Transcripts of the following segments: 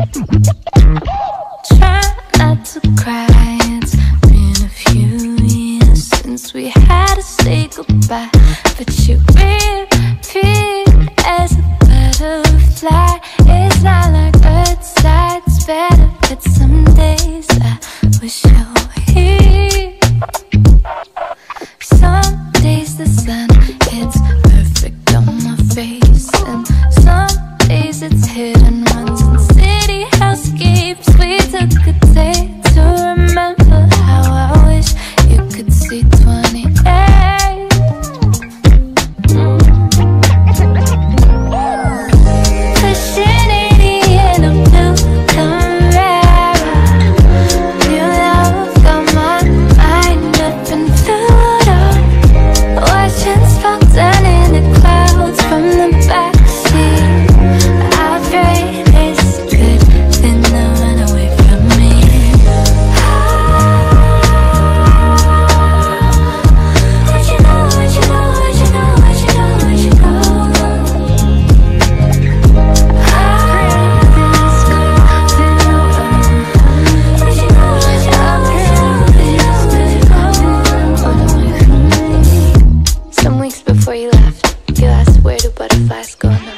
Try not to cry. It's been a few years since we had to say goodbye. But you reappear as a butterfly. It's not like Earthside. It's better, but some days I wish I were here. Some days the sun hits perfect on my face, and some days it's here. Butterflies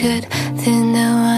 good, then now